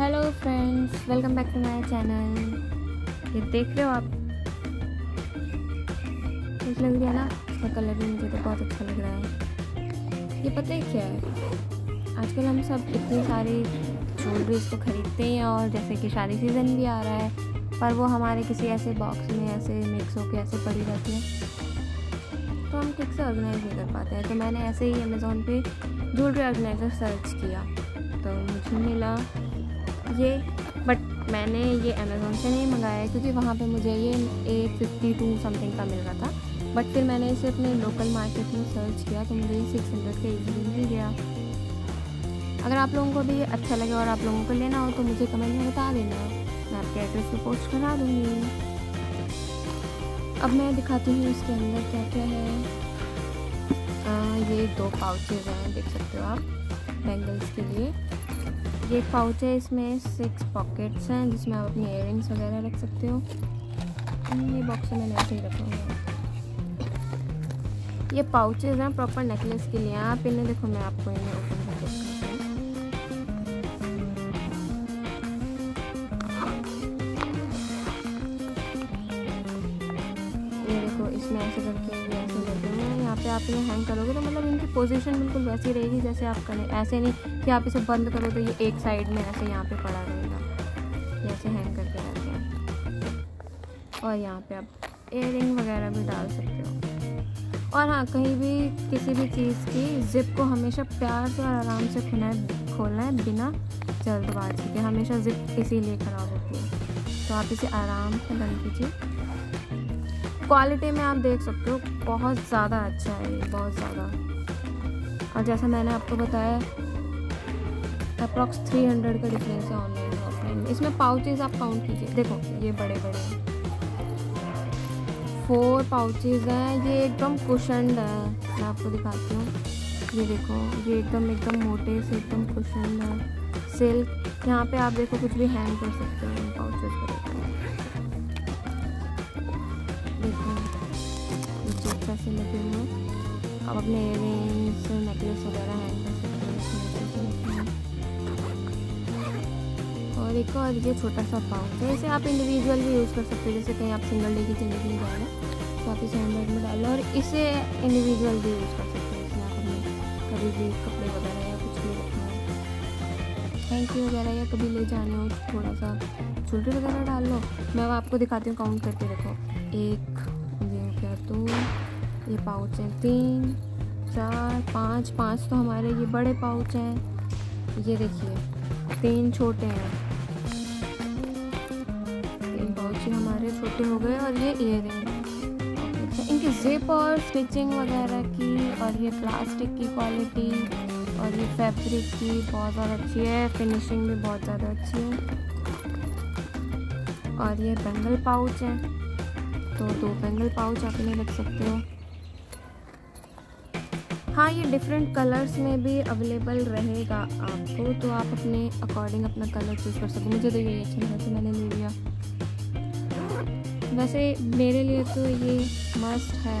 Friends welcome back to my channel ये देख रहे हो आप? ठीक लग रही है ना? इसका कलर भी मुझे तो बहुत अच्छा लग रहा है। ये पता है क्या है? आजकल हम सब इतनी सारी ज्वेलरीज को खरीदते हैं और जैसे कि शादी सीज़न भी आ रहा है, पर वो हमारे किसी ऐसे बॉक्स में, ऐसे मिक्स होकर ऐसे पड़ी रहती है। तो हम ठीक से ऑर्गेनाइज नहीं कर पाते हैं। तो मैंने ऐसे ही अमेज़ोन पे ज्वेलरी ऑर्गेनाइज़र सर्च किया। तो मुझे मिला ये बट मैंने ये अमेज़ोन से नहीं मंगाया क्योंकि वहाँ पे मुझे ये एट फिफ्टी टू समथिंग का मिल रहा था। बट फिर मैंने इसे अपने लोकल मार्केट में सर्च किया तो मुझे ये सिक्स हंड्रेड का ईजिली मिल गया। अगर आप लोगों को भी अच्छा लगे और आप लोगों को लेना हो तो मुझे कमेंट में बता देना। मैं आपके एड्रेस पर पोस्ट करा दूँगी। अब मैं दिखाती हूँ इसके अंदर क्या क्या है। आ, ये दो पाउचेज हैं देख सकते हो आप बैंगल्स के लिए। ये पाउच है, इसमें सिक्स पॉकेट्स हैं, जिसमें आप अपनी इयर वगैरह रख सकते हो। ये बॉक्स मैंने ऐसे ही रखा हुआ ये पाउचेज हैं प्रॉपर नेकलेस के लिए। आप इन्हें देखो, मैं आपको इन्हें ओपन करके ये देखो, इसमें ऐसे करके पे आप इन्हें हैंग करोगे तो मतलब इनकी पोजीशन बिल्कुल वैसी रहेगी जैसे आप करें। ऐसे नहीं कि आप इसे बंद करो तो ये एक साइड में ऐसे यहाँ पे पड़ा रहेगा। जैसे हैंग करके रहते हैं। और यहाँ पे आप एयर वगैरह भी डाल सकते हो। और हाँ कहीं भी किसी भी चीज़ की जिप को हमेशा प्यार से और आराम से खुना खोलना है बिना जल्दबाजी के। हमेशा जिप इसीलिए ख़राब होती है। तो आप इसे आराम से बंद कीजिए। क्वालिटी में आप देख सकते हो, बहुत ज़्यादा अच्छा है ये, बहुत ज़्यादा। और जैसा मैंने आपको बताया अप्रॉक्स थ्री हंड्रेड का डिफरेंस है ऑनलाइन और ऑफलाइन इसमें पाउचेज आप काउंट कीजिए। देखो, ये बड़े बड़े हैं। फोर पाउचेज हैं, ये एकदम कुशनड है। मैं आपको दिखाती हूँ। ये देखो, ये एकदम एकदम मोटे से एकदम कुशनड है। सिल्क यहाँ पे आप देखो कुछ भी हैंग कर सकते हो पाउचेज को ये चिप्स लगे हुए आप अपने इयर नेकलेस वगैरह हो और एक और ये छोटा सा पाउच है इसे आप इंडिविजुअल भी यूज़ कर सकते हो जैसे कहीं आप सिंगल डे की ज़िंदगी जा रहे हैं तो आप इसे हैंडबैग में डालो और इसे इंडिविजुअल भी यूज़ कर सकते हो इसमें आप अपने कभी भी कपड़े वगैरह या कुछ भी रखना हो। थैंक यू वगैरह या कभी ले जाने हो थोड़ा सा ज्वेलरी वगैरह डाल लो। मैं अब आपको दिखाती हूँ काउंट करके रखो। एक ये हो गया दो ये पाउच हैं। तीन, चार, पाँच पाँच तो हमारे ये बड़े पाउच हैं। ये देखिए, तीन छोटे हैं। तीन पाउच हमारे छोटे हो गए और ये इयर इनकी जिप और स्टिचिंग वगैरह की और ये प्लास्टिक की क्वालिटी और ये फैब्रिक की बहुत ज़्यादा अच्छी है। फिनिशिंग भी बहुत ज़्यादा अच्छी है। और ये बेंगल पाउच है। तो दो बेंगल पाउच आप इन्हें रख सकते हो। हाँ ये डिफरेंट कलर्स में भी अवेलेबल रहेगा आपको तो आप अपने अकॉर्डिंग अपना कलर चूज़ कर सकते मुझे तो यही अच्छा लगा तो मैंने ले लिया। वैसे मेरे लिए तो ये मस्ट है।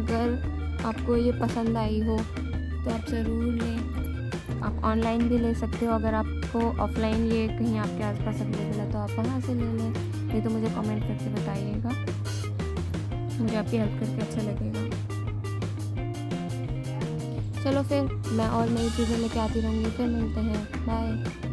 अगर आपको ये पसंद आई हो तो आप ज़रूर लें। आप ऑनलाइन भी ले सकते हो। अगर आपको ऑफलाइन ये कहीं आपके आसपास अवेलेबल है तो आप वहाँ से ले लें। नहीं तो मुझे कमेंट करके बताइएगा। मुझे आपकी हेल्प करके अच्छा लगेगा। चलो फिर मैं और नई चीज़ें लेके आती रहूँगी। फिर मिलते हैं। बाय